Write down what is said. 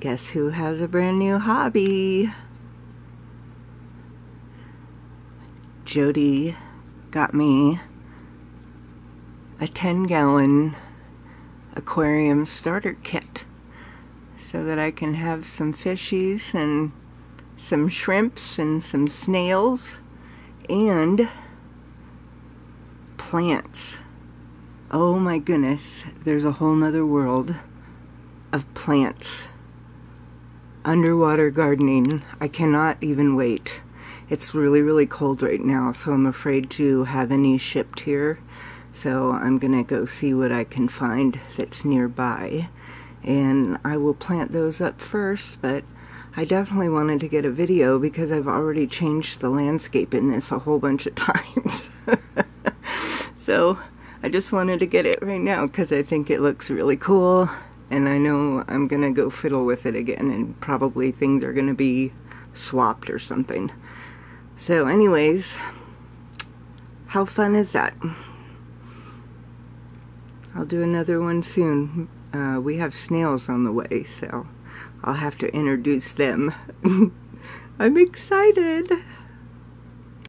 Guess who has a brand new hobby? Jody got me a 10 gallon aquarium starter kit so that I can have some fishies and some shrimps and some snails and plants. Oh my goodness, there's a whole nother world of plants. Underwater gardening. I cannot even wait. It's really, really cold right now, so I'm afraid to have any shipped here. So I'm gonna go see what I can find that's nearby. And I will plant those up first, but I definitely wanted to get a video because I've already changed the landscape in this a whole bunch of times. so I just wanted to get it right now because I think it looks really cool and I know I'm gonna go fiddle with it again and probably things are gonna be swapped or something. So anyways, how fun is that? I'll do another one soon. Uh, we have snails on the way, so I'll have to introduce them. I'm excited.